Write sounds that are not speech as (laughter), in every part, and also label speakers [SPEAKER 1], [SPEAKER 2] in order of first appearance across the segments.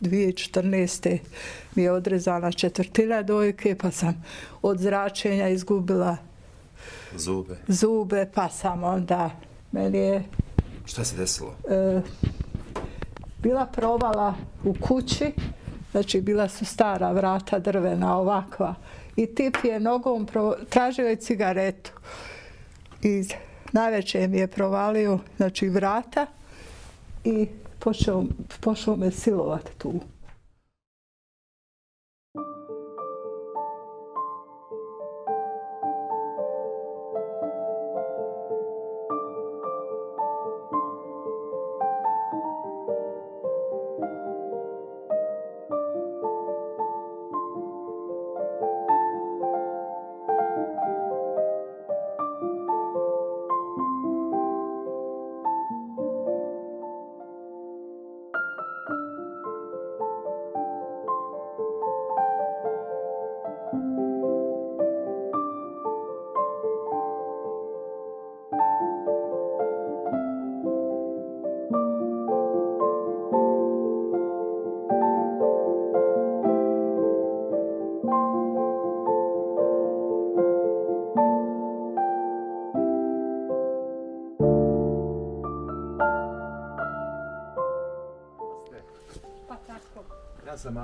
[SPEAKER 1] 2014. mi je odrezana četvrtina dojke, pa sam od zračenja izgubila
[SPEAKER 2] Zube.
[SPEAKER 1] zube, pa sam onda, meni je
[SPEAKER 2] Šta se desilo?
[SPEAKER 1] e, bila provala u kući, znači bila su stara vrata drvena ovakva i tip je nogom, pro, tražio je cigaretu i najveće mi je provalio znači vrata i počeo, počeo me silovati tu.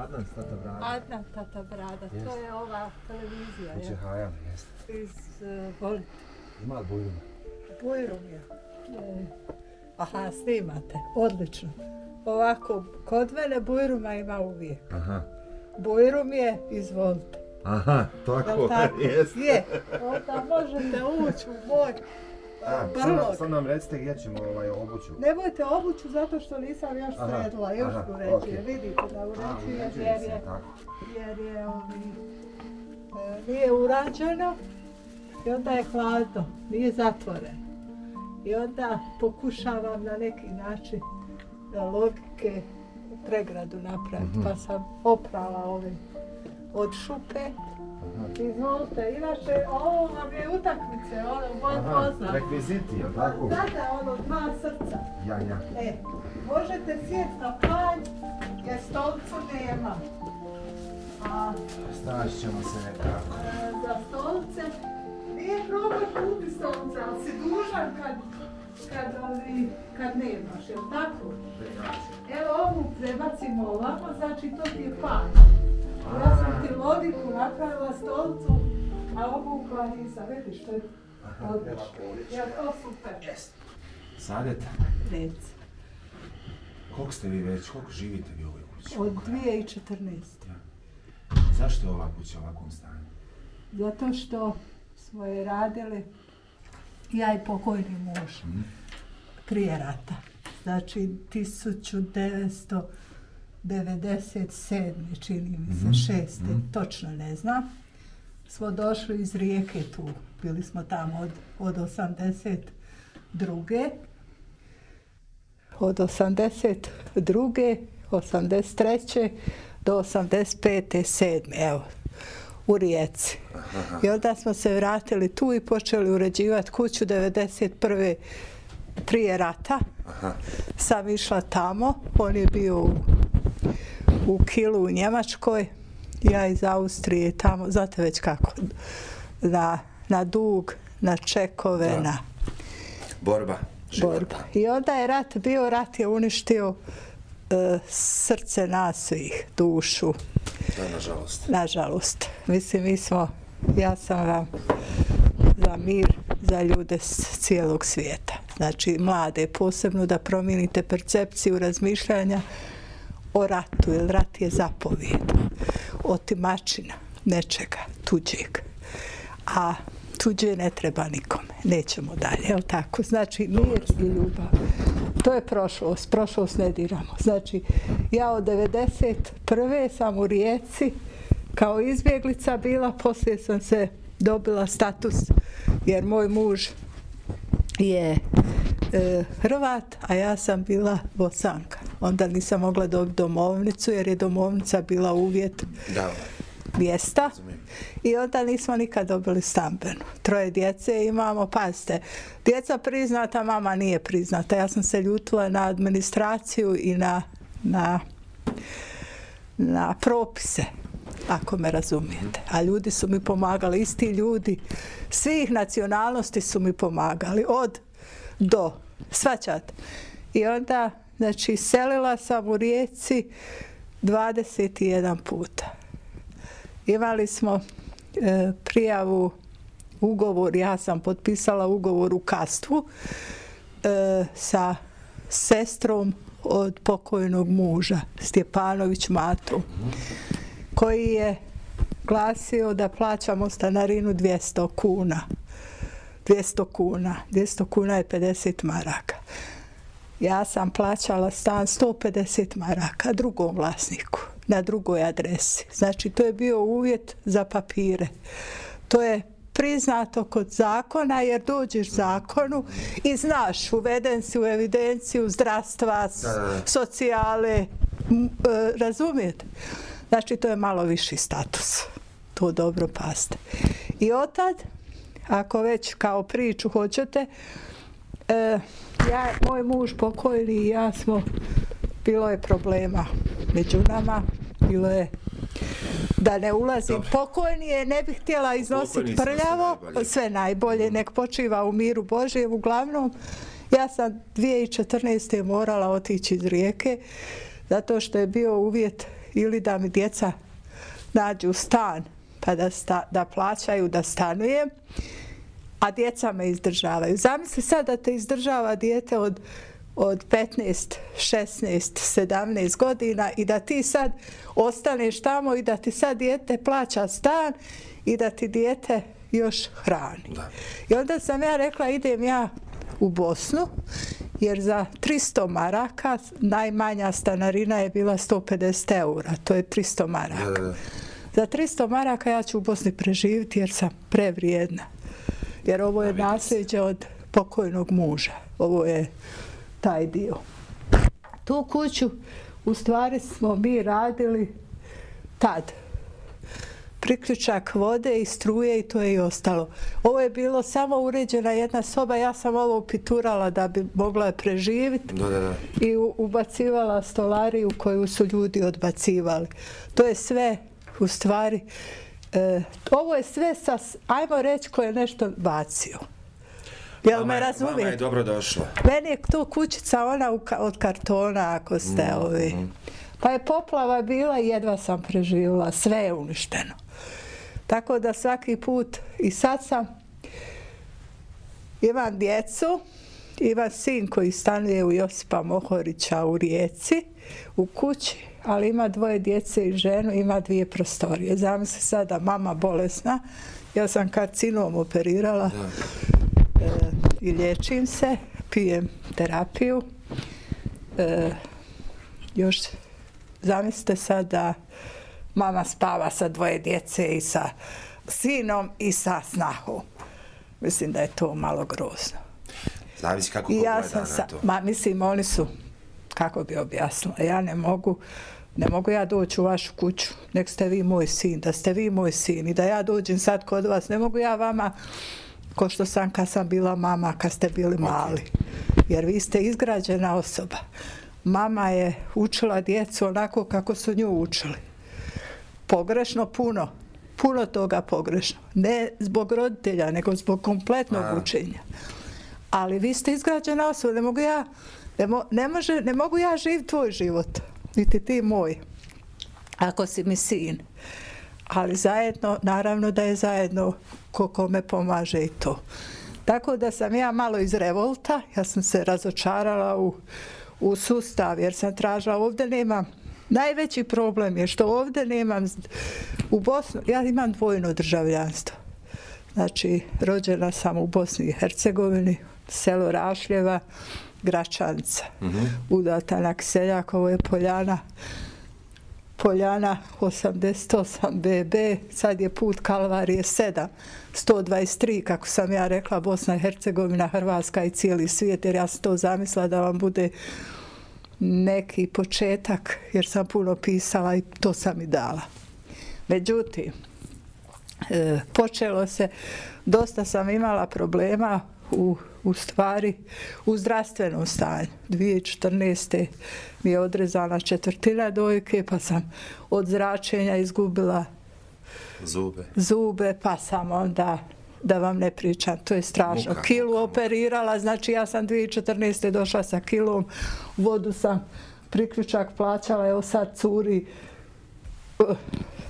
[SPEAKER 2] Adnan, Stata Brada.
[SPEAKER 1] Adnan Tata Brada, to je ova televizija
[SPEAKER 2] Kuće
[SPEAKER 1] je,
[SPEAKER 2] Hajan, jeste.
[SPEAKER 1] iz uh,
[SPEAKER 2] Ima li bujruma?
[SPEAKER 1] Bujrum je. E, Aha, snimate, odlično. Ovako, kod mene Bujruma ima uvijek.
[SPEAKER 2] Aha.
[SPEAKER 1] Bujrum je, izvolite.
[SPEAKER 2] Aha, tako? (laughs) jeste.
[SPEAKER 1] Je, onda možete ući u moj
[SPEAKER 2] A, sad, sad nam recite gdje ćemo ovaj obuću.
[SPEAKER 1] Nemojte obuću zato što nisam još
[SPEAKER 2] Aha,
[SPEAKER 1] sredila, još
[SPEAKER 2] aha,
[SPEAKER 1] uređuje.
[SPEAKER 2] okej.
[SPEAKER 1] Vidite da uređuje
[SPEAKER 2] uređuje
[SPEAKER 1] jer
[SPEAKER 2] se,
[SPEAKER 1] je,
[SPEAKER 2] tako.
[SPEAKER 1] jer je ovi, e, nije urađeno i onda je hladno, nije zatvoreno. I onda pokušavam na neki način na logike pregradu napraviti,
[SPEAKER 2] Mhm.
[SPEAKER 1] pa sam oprala ove od šupe. Izvolite, inače ovo vam je utakmice, ono moj
[SPEAKER 2] Aha,
[SPEAKER 1] poznat.
[SPEAKER 2] rekviziti, jel tako?
[SPEAKER 1] Znate ono dva srca.
[SPEAKER 2] Ja, ja.
[SPEAKER 1] E, možete sjeti na panj, jer stolcu nema. A
[SPEAKER 2] Snaći ćemo se nekako.
[SPEAKER 1] e, za stolce, nije problem kupi stolce, ali si dužan kad, kad, ovi, kad nemaš, jel tako? Evo ovu prebacimo ovako, znači to ti je panj. Ja sam ti logiku napravila stolcu, a obukla nisam, vidiš što je odlično. Jel to super?
[SPEAKER 2] Sadeta,
[SPEAKER 1] Reci.
[SPEAKER 2] koliko ste vi već, koliko živite vi u ovoj kući?
[SPEAKER 1] Od 2014.
[SPEAKER 2] Zašto je ova kuća u ovakvom stanju?
[SPEAKER 1] Zato što smo je radili ja i pokojni muž prije rata. Znači 1997. čini mi se, šeste, točno ne znam. Smo došli iz rijeke tu, bili smo tamo od, od 82. Od 82. 83. do 85. 7. Evo, u Rijeci. I onda smo se vratili tu i počeli uređivati kuću 91. prije rata. Sam išla tamo, on je bio u, u Kilu u Njemačkoj, ja iz Austrije tamo, znate već kako, na, na dug, na čekove,
[SPEAKER 2] Da.
[SPEAKER 1] na
[SPEAKER 2] Borba.
[SPEAKER 1] borba. I onda je rat bio, rat je uništio e, srce nas svih, dušu,
[SPEAKER 2] Da, nažalost.
[SPEAKER 1] nažalost. Mislim, mi smo, ja sam vam za mir, za ljude s cijelog svijeta. Znači, mlade, posebno da promijenite percepciju razmišljanja o ratu, jer rat je zapovijed, otimačina nečega, tuđeg. A tuđe ne treba nikome, nećemo dalje, je tako? Znači, mir i ljubav. To je prošlost, prošlost ne diramo. Znači, ja od 91. sam u Rijeci kao izbjeglica bila, poslije sam se dobila status, jer moj muž je e, Hrvat, a ja sam bila Bosanka. Onda nisam mogla dobiti domovnicu, jer je domovnica bila uvjet
[SPEAKER 2] Da,
[SPEAKER 1] mjesta. I onda nismo nikad dobili stambenu. Troje djece imamo, pazite, djeca priznata, mama nije priznata. Ja sam se ljutila na administraciju i na, na na propise, ako me razumijete. A ljudi su mi pomagali, isti ljudi, svih nacionalnosti su mi pomagali, od do, svačat. I onda, znači, selila sam u Rijeci 21 puta. Imali smo e, prijavu, ugovor, ja sam potpisala ugovor u Kastvu e, sa sestrom od pokojnog muža, Stjepanović Matu, koji je glasio da plaćamo stanarinu 200 kuna. 200 kuna. 200 kuna je 50 maraka. Ja sam plaćala stan 150 maraka drugom vlasniku na drugoj adresi. Znači, to je bio uvjet za papire. To je priznato kod zakona jer dođeš zakonu i znaš, uveden si u evidenciju zdravstva, socijale, e, razumijete? Znači, to je malo viši status. To dobro paste. I otad, ako već kao priču hoćete, e, ja, moj muž pokojni i ja smo, bilo je problema među nama, bilo je da ne ulazim. Dobre. Pokojni je, ne bih htjela iznositi prljavo, sve najbolje. sve najbolje, nek počiva u miru Božijem. Uglavnom, ja sam 2014. morala otići iz rijeke, zato što je bio uvjet ili da mi djeca nađu stan, pa da, sta, da plaćaju da stanujem, a djeca me izdržavaju. Zamisli sad da te izdržava dijete od od 15, 16, 17 godina i da ti sad ostaneš tamo i da ti sad dijete plaća stan i da ti dijete još hrani. Da. I onda sam ja rekla idem ja u Bosnu jer za 300 maraka najmanja stanarina je bila 150 eura, to je 300 maraka. Da, da. Za 300 maraka ja ću u Bosni preživiti jer sam prevrijedna. Jer ovo je nasljeđe od pokojnog muža. Ovo je taj dio. Tu kuću u stvari smo mi radili tad. Priključak vode i struje i to je i ostalo. Ovo je bilo samo uređena jedna soba, ja sam ovo upiturala da bi mogla preživiti da, da, da. i ubacivala stolariju koju su ljudi odbacivali. To je sve u stvari, e, ovo je sve sa, ajmo reći, ko je nešto bacio. Jel me razumijete? Mama
[SPEAKER 2] je dobro došla.
[SPEAKER 1] Meni je to kućica ona od kartona, ako ste mm, ovi. Mm. Pa je poplava bila i jedva sam preživila. Sve je uništeno. Tako da svaki put, i sad sam, imam djecu, imam sin koji stanuje u Josipa Mohorića u Rijeci, u kući, ali ima dvoje djece i ženu, ima dvije prostorije. Zamisli sada, mama bolesna, ja sam karcinom operirala, e, i liječim se, pijem terapiju. E, još zamislite sad da mama spava sa dvoje djece i sa sinom i sa snahom. Mislim da je to malo grozno.
[SPEAKER 2] Zavisi kako I ja sam sa, to.
[SPEAKER 1] Ma, mislim, oni su, kako bi objasnila, ja ne mogu, ne mogu ja doći u vašu kuću, nek ste vi moj sin, da ste vi moj sin i da ja dođem sad kod vas, ne mogu ja vama ko što sam kad sam bila mama, kad ste bili mali. Jer vi ste izgrađena osoba. Mama je učila djecu onako kako su nju učili. Pogrešno puno. Puno toga pogrešno. Ne zbog roditelja, nego zbog kompletnog A. učenja. Ali vi ste izgrađena osoba. Ne mogu ja, ne, mo, ne, može, ne mogu ja živ tvoj život. Niti ti moj. Ako si mi sin ali zajedno, naravno da je zajedno ko kome pomaže i to. Tako da sam ja malo iz revolta, ja sam se razočarala u, u sustav jer sam tražila, ovdje nema najveći problem je što ovdje nemam, u Bosnu, ja imam dvojno državljanstvo. Znači, rođena sam u Bosni i Hercegovini, selo Rašljeva, Gračanca, mm -hmm. udata na Kseljakovo je Poljana, Poljana 88 BB, sad je put Kalvarije 7, 123, kako sam ja rekla, Bosna i Hercegovina, Hrvatska i cijeli svijet, jer ja sam to zamisla da vam bude neki početak, jer sam puno pisala i to sam i dala. Međutim, e, počelo se, dosta sam imala problema u, u stvari u zdravstvenom stanju. 2014. mi je odrezana četvrtina dojke, pa sam od zračenja izgubila
[SPEAKER 2] Zube.
[SPEAKER 1] zube, pa sam onda da vam ne pričam, to je strašno.
[SPEAKER 2] Muka,
[SPEAKER 1] Kilu
[SPEAKER 2] muka,
[SPEAKER 1] operirala, znači ja sam 2014. došla sa kilom, vodu sam priključak plaćala, evo sad curi uh,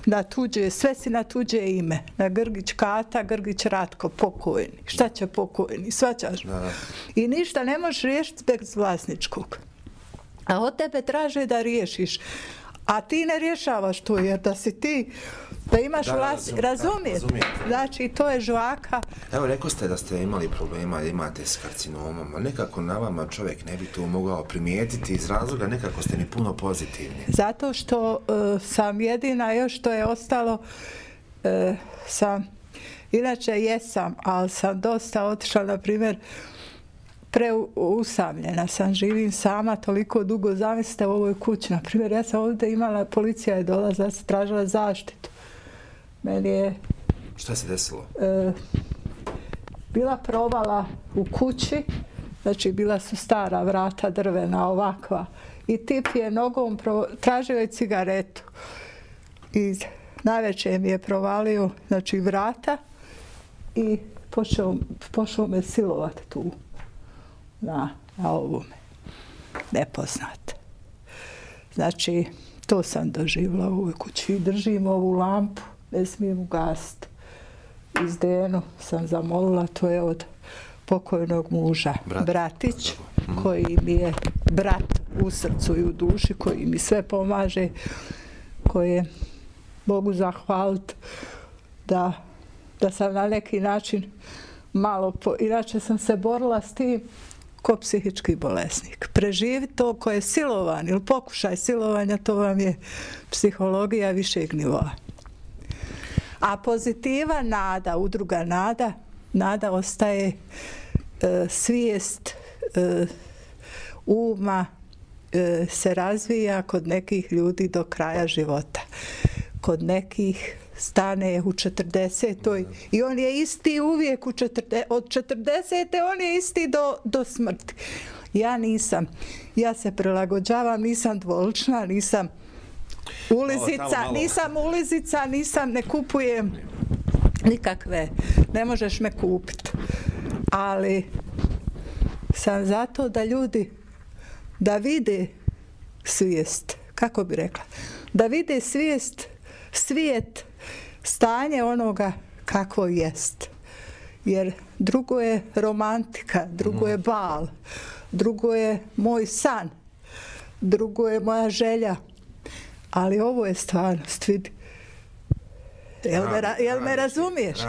[SPEAKER 1] na tuđe, sve si na tuđe ime. Na Grgić Kata, Grgić Ratko, pokojni. Šta će pokojni? Svaćaš?
[SPEAKER 2] Da.
[SPEAKER 1] I ništa ne možeš riješiti bez vlasničkog. A od tebe traže da riješiš. A ti ne rješavaš to, jer da si ti, da imaš
[SPEAKER 2] Da,
[SPEAKER 1] vlast,
[SPEAKER 2] razumijem.
[SPEAKER 1] Znači, to je žvaka.
[SPEAKER 2] Evo, rekao ste da ste imali problema, imate s karcinomom, a nekako na vama čovjek ne bi to mogao primijetiti iz razloga, nekako ste ni puno pozitivni.
[SPEAKER 1] Zato što uh, sam jedina još što je ostalo, uh, sam, inače jesam, ali sam dosta otišla, na primjer, preusamljena sam, živim sama toliko dugo, zamislite u ovoj kući, na primjer, ja sam ovdje imala, policija je dolazila, se tražila zaštitu. Meni je
[SPEAKER 2] Šta se desilo?
[SPEAKER 1] e, bila provala u kući, znači bila su stara vrata drvena ovakva i tip je nogom pro, tražio je cigaretu i najveće mi je provalio znači vrata i počeo, počeo me silovati tu na, na ovome nepoznat. Znači, to sam doživjela u ovoj kući. Držim ovu lampu, ne smijem ugasiti. Iz Denu sam zamolila, to je od pokojnog muža,
[SPEAKER 2] Brat.
[SPEAKER 1] bratić, koji mi je brat u srcu i u duši, koji mi sve pomaže, koji je Bogu zahvaliti da, da sam na neki način malo, po, inače sam se borila s tim ko psihički bolesnik. Preživi to ko je silovan ili pokušaj silovanja, to vam je psihologija višeg nivoa. A pozitiva nada, udruga nada, nada ostaje e, svijest e, uma e, se razvija kod nekih ljudi do kraja života. Kod nekih stane u 40. i on je isti uvijek u 40, od 40. on je isti do, do smrti. Ja nisam. Ja se prilagođavam, nisam dvolična, nisam ulizica, nisam ulizica, nisam, ne kupujem nikakve, ne možeš me kupiti. Ali sam zato da ljudi da vide svijest, kako bi rekla, da vide svijest, svijet, stanje onoga kako jest. Jer drugo je romantika, drugo je bal, drugo je moj san, drugo je moja želja. Ali ovo je stvarnost, vidi. Jel me, ra- jel me razumiješ?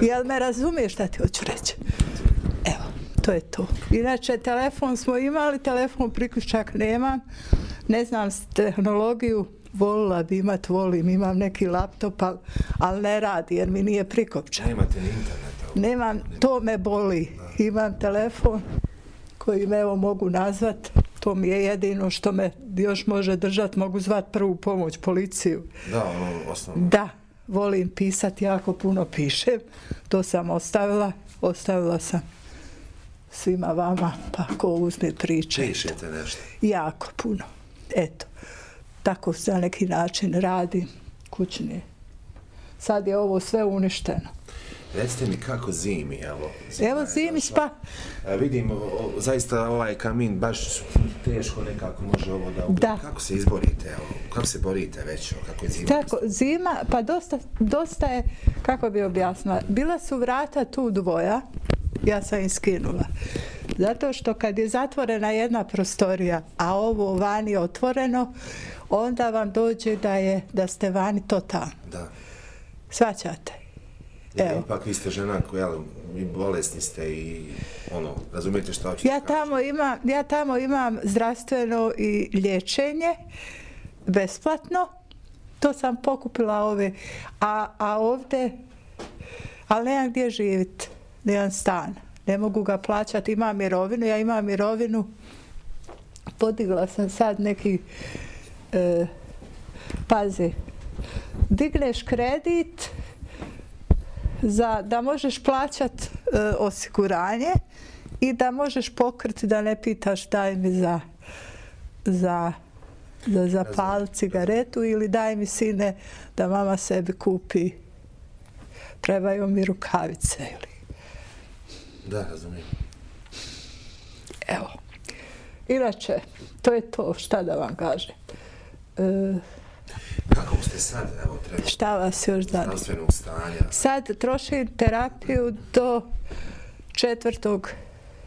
[SPEAKER 1] Jel me razumiješ šta ti hoću reći? Evo, to je to. Inače, telefon smo imali, telefon priključak nemam. Ne znam tehnologiju, volila bi imat, volim, imam neki laptop, ali al ne radi jer mi nije prikopčan.
[SPEAKER 2] Nemate ni interneta.
[SPEAKER 1] Nemam, to me boli. Imam telefon koji me evo mogu nazvat. To mi je jedino što me još može držati. Mogu zvat prvu pomoć, policiju.
[SPEAKER 2] Da, ono, osnovno.
[SPEAKER 1] Da, volim pisati, jako puno pišem. To sam ostavila. Ostavila sam svima vama, pa ko uzme priče.
[SPEAKER 2] Pišete nešto.
[SPEAKER 1] Jako puno. Eto, tako za neki način radim kućne. Sad je ovo sve uništeno.
[SPEAKER 2] Recite mi kako zimi, evo.
[SPEAKER 1] Evo
[SPEAKER 2] je
[SPEAKER 1] zimi spa.
[SPEAKER 2] E, vidim, o, o, zaista ovaj kamin baš teško nekako može ovo da...
[SPEAKER 1] Da.
[SPEAKER 2] Kako se izborite, evo? Kako se borite već, evo, kako je zima?
[SPEAKER 1] Tako, zima, pa dosta, dosta je, kako bi objasnila, bila su vrata tu dvoja, ja sam ih skinula. Zato što kad je zatvorena jedna prostorija, a ovo vani otvoreno, onda vam dođe da je da ste vani totalno.
[SPEAKER 2] Da.
[SPEAKER 1] Svaćate? Evo.
[SPEAKER 2] ipak vi ste žena koja, vi bolesni ste i ono, razumijete što hoćete
[SPEAKER 1] Ja tamo imam, ja tamo imam zdravstveno i liječenje besplatno. To sam pokupila ove. A, a ovdje, ali nemam gdje živjeti. Nemam stan. Ne mogu ga plaćati. Imam mirovinu. Ja imam mirovinu. Podigla sam sad neki... E, pazi. Digneš kredit za da možeš plaćat e, osiguranje I da možeš pokriti da ne pitaš daj mi za, za, za zapal cigaretu ili daj mi sine da mama sebi kupi trebaju mi rukavice ili
[SPEAKER 2] Da, razumijem.
[SPEAKER 1] Evo. Inače, to je to, šta da vam kažem. E,
[SPEAKER 2] Kako ste sad, evo, treba
[SPEAKER 1] šta vas još zanima?
[SPEAKER 2] zdravstvenog stanja?
[SPEAKER 1] Sad trošim terapiju do četvrtog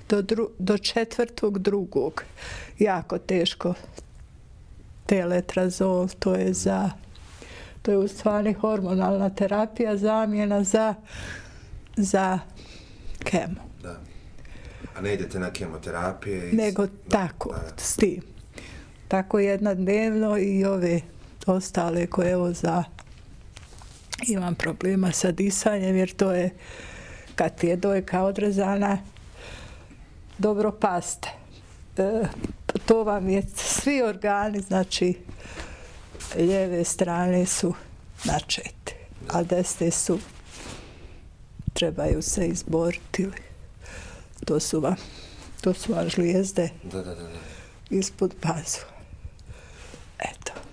[SPEAKER 1] do, dru, do četvrtog drugog. Jako teško. Teletrazol, to je za to je u stvari hormonalna terapija zamjena za za kemo.
[SPEAKER 2] Da. A ne idete na kemoterapije?
[SPEAKER 1] nego
[SPEAKER 2] Da,
[SPEAKER 1] tako,
[SPEAKER 2] da.
[SPEAKER 1] s tim. Tako jedna dnevno i ove ostale koje evo za imam problema sa disanjem jer to je kad ti je dojka odrezana dobro paste. E, to vam je svi organi, znači lijeve strane su načete, a desne su trebaju se izboriti to su vam to su vam žlijezde
[SPEAKER 2] Da, da, da, da.
[SPEAKER 1] ispod pazu. Eto.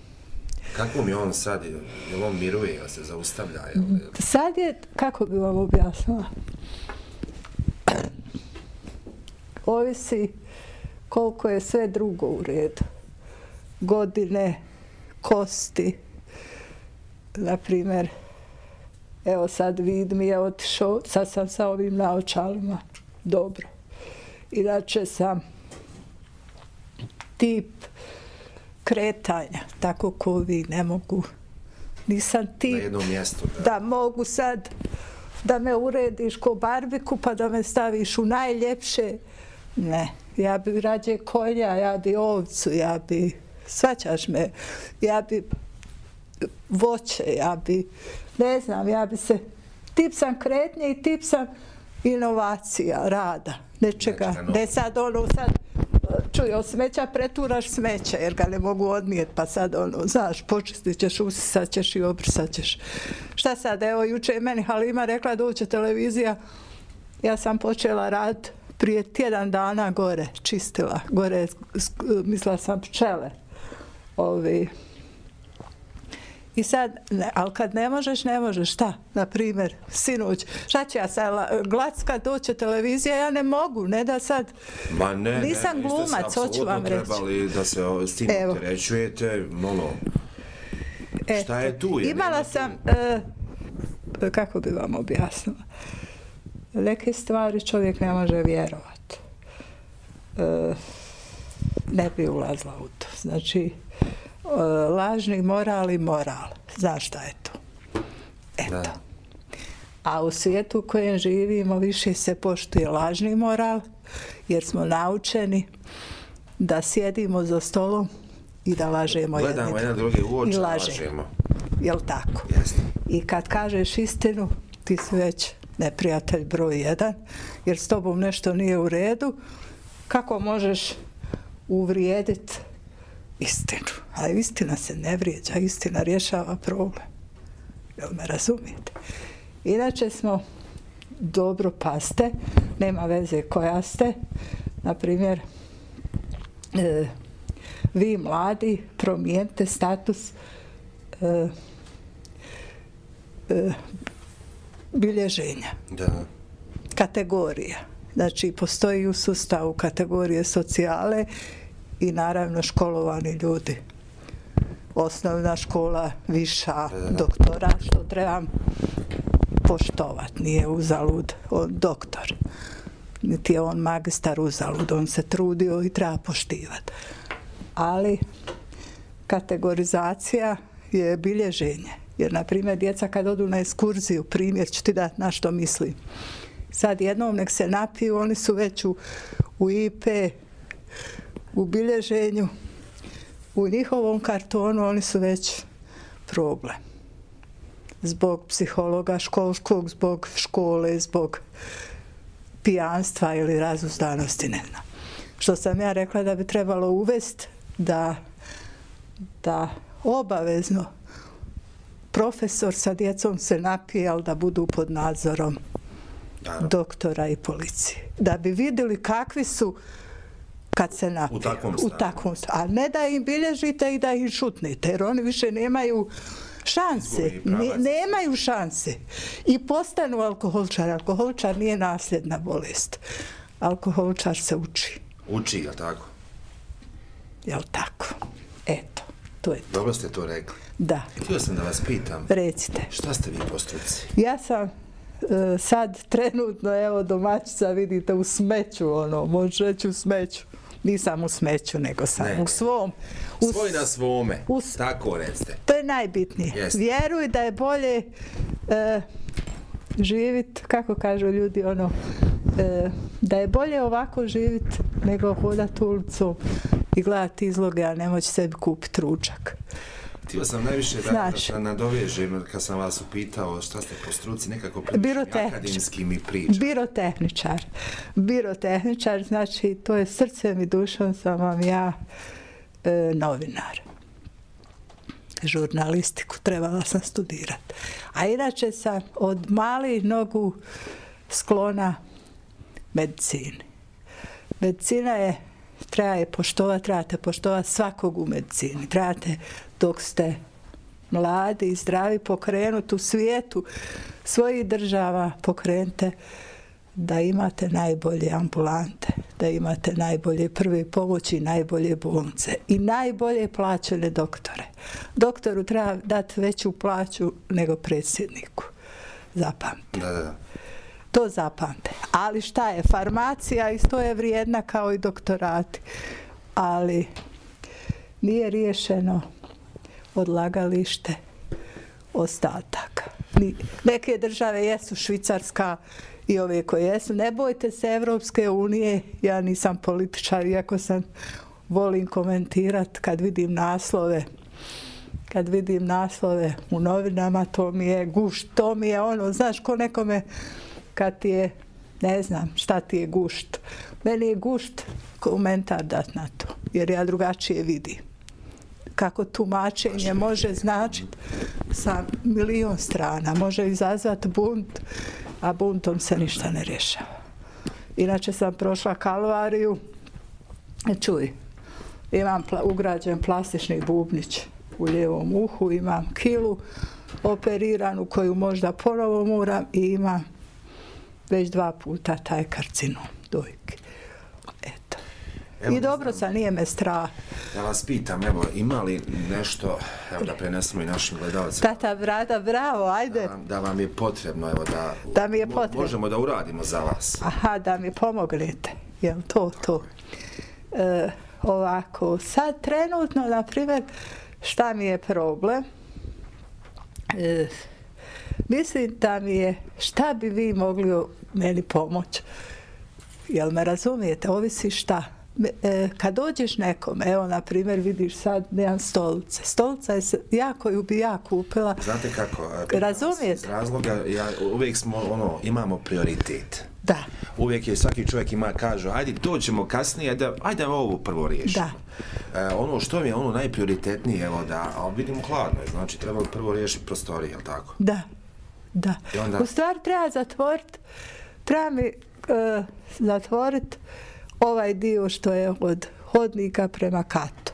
[SPEAKER 2] Kako mi on sad, je li on miruje, je se zaustavlja? Je
[SPEAKER 1] mm, Sad je, kako bi vam objasnila? Ovisi koliko je sve drugo u redu. Godine, kosti, na primjer, evo sad vid mi je otišao, sad sam sa ovim naočalima, dobro. Inače sam tip kretanja, tako ko vi ne mogu. Nisam
[SPEAKER 2] na
[SPEAKER 1] tip
[SPEAKER 2] jednom mjestu? Da.
[SPEAKER 1] da mogu sad da me urediš ko barbiku pa da me staviš u najljepše. Ne, ja bi rađe konja, ja bi ovcu, ja bi, svaćaš me, ja bi voće, ja bi, ne znam, ja bi se, tip sam kretnje i tip sam inovacija, rada, nečega, ne sad ono, sad, čuj, od smeća preturaš smeće, jer ga ne mogu odnijet, pa sad ono, znaš, počistit ćeš, usisat ćeš i obrisat ćeš. Šta sad, evo, juče je meni Halima rekla da uće televizija, ja sam počela rad prije tjedan dana gore, čistila, gore, mislila sam pčele, ovi, I sad, ne, ali kad ne možeš, ne možeš, šta? Na primjer, sinuć, šta ću ja sad, la- glacka doće televizija, ja ne mogu, ne da sad,
[SPEAKER 2] Ma ne,
[SPEAKER 1] Nisam
[SPEAKER 2] ne,
[SPEAKER 1] glumac, hoću vam reći.
[SPEAKER 2] trebali da se o, s tim
[SPEAKER 1] Evo.
[SPEAKER 2] opterećujete, ono, Šta je tu, je,
[SPEAKER 1] Imala
[SPEAKER 2] tu?
[SPEAKER 1] sam, e, kako bi vam objasnila, neke stvari čovjek ne može vjerovat. E, ne bi ulazila u to. Znači, lažni moral i moral. Znaš šta je to? Eto.
[SPEAKER 2] Da.
[SPEAKER 1] A u svijetu u kojem živimo više se poštuje lažni moral, jer smo naučeni da sjedimo za stolom i da lažemo
[SPEAKER 2] gledamo
[SPEAKER 1] jedni
[SPEAKER 2] jedan drugi u oči,
[SPEAKER 1] I
[SPEAKER 2] i
[SPEAKER 1] laže.
[SPEAKER 2] lažemo.
[SPEAKER 1] Jel tako?
[SPEAKER 2] Jeste.
[SPEAKER 1] I kad kažeš istinu, ti si već neprijatelj broj jedan, jer s tobom nešto nije u redu, kako možeš uvrijediti istinu? A istina se ne vrijeđa, istina rješava problem. Jel me razumijete? Inače smo dobro paste, nema veze koja ste. Na primjer, e, vi mladi promijenite status e, e, bilježenja,
[SPEAKER 2] Da.
[SPEAKER 1] kategorija. Znači, postoji u sustavu kategorije socijale i naravno školovani ljudi. Osnovna škola, viša, doktora, što trebam poštovat, nije uzalud on doktor. Niti je on magistar uzalud, on se trudio i treba poštivat. Ali kategorizacija je bilježenje. Jer, na primjer, djeca kad odu na ekskurziju, primjer ću ti dati na što mislim. Sad jednom nek se napiju, oni su već u, u IP, u bilježenju, u njihovom kartonu oni su već problem. Zbog psihologa školskog, zbog škole, zbog pijanstva ili razuzdanosti, ne znam. Što sam ja rekla da bi trebalo uvest da, da obavezno profesor sa djecom se napije, ali da budu pod nadzorom
[SPEAKER 2] Naravno.
[SPEAKER 1] doktora i policije. Da bi vidjeli kakvi su kad se napiju.
[SPEAKER 2] U takvom
[SPEAKER 1] U
[SPEAKER 2] stanju.
[SPEAKER 1] takvom stanju. A ne da im bilježite i da ih šutnete, jer oni više nemaju šanse. Ne, nemaju šanse. I postanu alkoholičar. Alkoholičar nije nasljedna bolest. Alkoholičar se uči.
[SPEAKER 2] Uči, je tako?
[SPEAKER 1] Jel tako? Eto, to je to.
[SPEAKER 2] Dobro ste to rekli.
[SPEAKER 1] Da,
[SPEAKER 2] Htio sam da vas pitam,
[SPEAKER 1] recite.
[SPEAKER 2] šta ste vi po struci?
[SPEAKER 1] Ja sam e, sad trenutno, evo domaćica vidite u smeću, ono, može reći u smeću. Nisam u smeću, nego sam
[SPEAKER 2] Ne.
[SPEAKER 1] u svom. U,
[SPEAKER 2] Svoj na svome,
[SPEAKER 1] u
[SPEAKER 2] tako recite.
[SPEAKER 1] To je najbitnije.
[SPEAKER 2] Jeste.
[SPEAKER 1] Vjeruj da je bolje e, živit, kako kažu ljudi, ono, e, da je bolje ovako živit nego hodat ulicom i gledati izloge, a ne moći sebi kupiti ručak.
[SPEAKER 2] Htio sam najviše da, da
[SPEAKER 1] Znaš.
[SPEAKER 2] se nadovežem kad sam vas upitao šta ste po struci, nekako akademski mi priča.
[SPEAKER 1] Birotehničar. Birotehničar, znači to je srcem i dušom sam vam ja e, novinar. Žurnalistiku trebala sam studirati. A inače sam od malih nogu sklona medicini. Medicina je, treba je poštovati, trebate poštovati svakog u medicini. Trebate dok ste mladi i zdravi pokrenuti u svijetu svojih država pokrenite da imate najbolje ambulante, da imate najbolje prve pomoći najbolje bolnice i najbolje plaćene doktore. Doktoru treba dati veću plaću nego predsjedniku. Zapamtite.
[SPEAKER 2] Da, da, da.
[SPEAKER 1] To zapamte. Ali šta je? Farmacija isto je vrijedna kao i doktorati. Ali nije riješeno odlagalište ostataka. Neke države jesu Švicarska i ove koje jesu. Ne bojte se Evropske unije. Ja nisam političar, iako sam volim komentirati kad vidim naslove kad vidim naslove u novinama, to mi je gušt, to mi je ono, znaš, ko nekome kad ti je, ne znam, šta ti je gušt. Meni je gušt komentar dat na to, jer ja drugačije vidim. Kako tumačenje može značiti sa milion strana, može izazvati bunt, a buntom se ništa ne rješava. Inače sam prošla kalvariju, e, čuj, imam pla, ugrađen plastični bubnić u lijevom uhu, imam kilu operiranu koju možda ponovo moram i imam već dva puta taj karcinom dojke.
[SPEAKER 2] Evo,
[SPEAKER 1] I dobro sam, nije me strah.
[SPEAKER 2] Da vas pitam, evo, ima li nešto, evo da prenesemo i našim gledalcima,
[SPEAKER 1] Tata, brada, bravo, ajde.
[SPEAKER 2] da, vam- da vam je potrebno, evo da,
[SPEAKER 1] Da mi je potrebno.
[SPEAKER 2] možemo da uradimo za vas.
[SPEAKER 1] Aha, da mi pomognete. Jel to to? E, ovako, sad trenutno, na primjer, šta mi je problem? E, mislim da mi je, šta bi vi mogli meni pomoći? Jel me razumijete? Ovisi šta. E, kad dođeš nekom, evo, na primjer, vidiš sad, nemam stolice. Stolica je, se- ja koju bi ja kupila,
[SPEAKER 2] Znate kako?
[SPEAKER 1] Razumijete?
[SPEAKER 2] Iz razloga, ja, uvijek smo, ono, imamo prioritet.
[SPEAKER 1] da,
[SPEAKER 2] Uvijek je svaki čovjek ima kažu, ajde doćemo kasnije, da, ajde ovo prvo riješimo.
[SPEAKER 1] Da.
[SPEAKER 2] E, ono što mi je ono najprioritetnije, evo da, a vidimo hladno je, znači treba prvo riješiti prostorije, jel tako?
[SPEAKER 1] Da, da.
[SPEAKER 2] I onda?
[SPEAKER 1] U stvari treba zatvoriti, treba mi uh, zatvoriti ovaj dio što je od hodnika prema katu.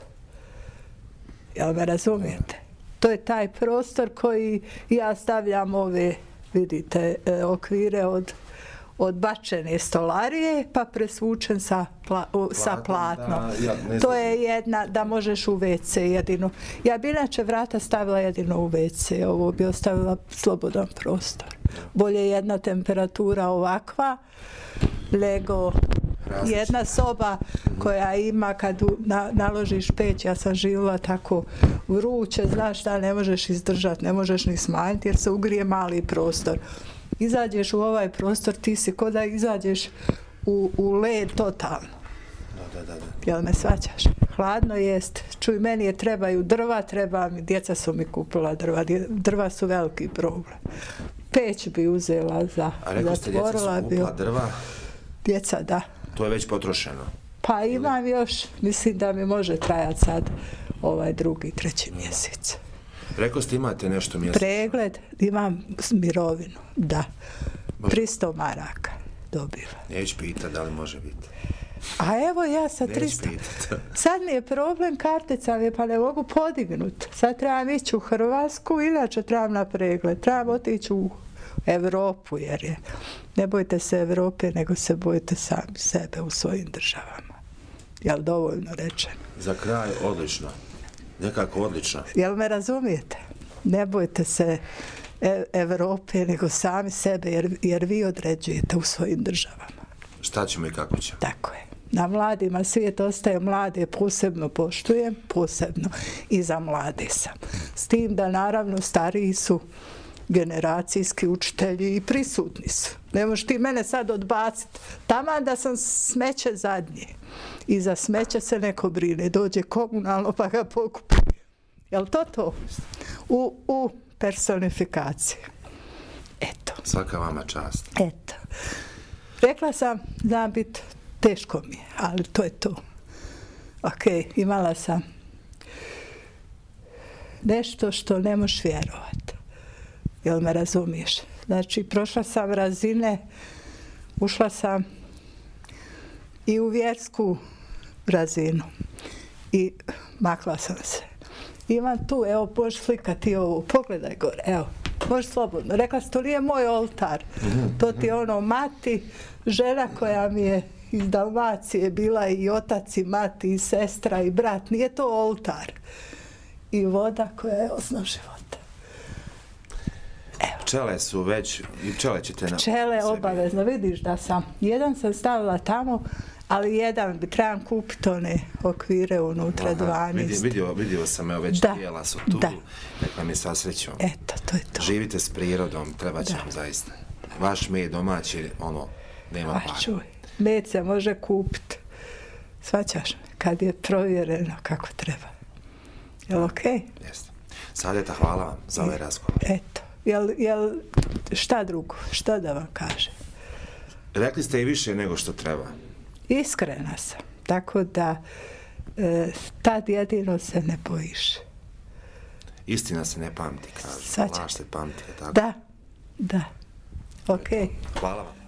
[SPEAKER 1] Jel me razumijete? To je taj prostor koji ja stavljam ove, vidite, e, okvire od od bačene stolarije pa presvučen sa, pla, sa
[SPEAKER 2] Platnom, da, ja
[SPEAKER 1] to je jedna da možeš u WC jedino. Ja bi inače vrata stavila jedino u WC, ovo bi ostavila slobodan prostor. Bolje jedna temperatura ovakva nego Jedna soba koja ima kad u- na, naložiš peć, ja sam živjela tako vruće, znaš šta, ne možeš izdržati, ne možeš ni smanjiti jer se ugrije mali prostor. Izađeš u ovaj prostor, ti si ko da izađeš u, u led totalno.
[SPEAKER 2] Da, da, da. da.
[SPEAKER 1] Jel me svaćaš? Hladno jest. Čuj, meni je trebaju drva, treba mi, djeca su mi kupila drva. Drva su veliki problem. Peć bi uzela za,
[SPEAKER 2] A rekao ste, djeca su kupila drva,
[SPEAKER 1] Djeca, da.
[SPEAKER 2] To je već potrošeno.
[SPEAKER 1] Pa imam još, mislim da mi može trajati sad ovaj drugi, treći mjesec.
[SPEAKER 2] Rekao ste imate nešto mjesto.
[SPEAKER 1] Pregled, imam mirovinu, da. 300 maraka dobila.
[SPEAKER 2] Neću pitat da li može biti.
[SPEAKER 1] A evo ja sa
[SPEAKER 2] Neću
[SPEAKER 1] 300.
[SPEAKER 2] pitat.
[SPEAKER 1] Sad mi je problem kartica mi je pa ne mogu podignut. Sad trebam ići u Hrvatsku, inače trebam na pregled. Trebam otići u Evropu jer je. Ne bojte se Evrope, nego se bojite sami sebe u svojim državama. Jel dovoljno rečeno?
[SPEAKER 2] Za kraj, odlično. Nekako odlično.
[SPEAKER 1] Jel me razumijete? Ne bojte se e Evrope, nego sami sebe, jer, jer vi određujete u svojim državama.
[SPEAKER 2] Šta ćemo i kako ćemo?
[SPEAKER 1] Tako je. Na mladima svijet ostaje mlade, posebno poštujem, posebno i za mlade sam. S tim da naravno stariji su generacijski učitelji i prisutni su. Ne možeš ti mene sad odbaciti. Taman da sam smeće zadnje. I za smeće se neko brine. Dođe komunalno pa ga pokupi. Jel to to? U, u personifikaciji. Eto.
[SPEAKER 2] Svaka vama čast.
[SPEAKER 1] Eto. Rekla sam, znam bit, teško mi je, ali to je to. Ok, imala sam nešto što ne možeš vjerovat. Jel me razumiješ? Znači, prošla sam razine, ušla sam i u vjersku razinu i makla sam se. Imam tu, evo, možeš slikati ovo, pogledaj gore, evo, možeš slobodno. Rekla si, to nije moj oltar, to ti je ono mati, žena koja mi je iz Dalmacije bila i otac i mati i sestra i brat, nije to oltar. I voda koja je osnov života.
[SPEAKER 2] Pčele su već, i pčele ćete na...
[SPEAKER 1] Pčele obavezno, vidiš da sam, jedan sam stavila tamo, ali jedan bi trebam kupiti one okvire unutra,
[SPEAKER 2] Aha,
[SPEAKER 1] 12.
[SPEAKER 2] Vidio, vidio, vidio sam, evo već
[SPEAKER 1] Da,
[SPEAKER 2] tijela su tu.
[SPEAKER 1] da.
[SPEAKER 2] Neka mi sva srećom.
[SPEAKER 1] Eto, to je to.
[SPEAKER 2] Živite s prirodom, treba će
[SPEAKER 1] Da.
[SPEAKER 2] vam zaista. Vaš med domaći, ono, nema
[SPEAKER 1] A
[SPEAKER 2] para.
[SPEAKER 1] čuj, med se može kupiti. Svaćaš me, kad je provjereno kako treba. Jel okej?
[SPEAKER 2] Jeste. Savjeta, hvala vam za ovaj razgovor.
[SPEAKER 1] Eto. Jel, jel, šta drugo? Šta da vam kažem?
[SPEAKER 2] Rekli ste i više nego što treba.
[SPEAKER 1] Iskrena sam. Tako da e, tad jedino se ne bojiš.
[SPEAKER 2] Istina se ne pamti, kažu.
[SPEAKER 1] Sad
[SPEAKER 2] Laž se pamti, tako?
[SPEAKER 1] Da, da. Okej.
[SPEAKER 2] Hvala vam.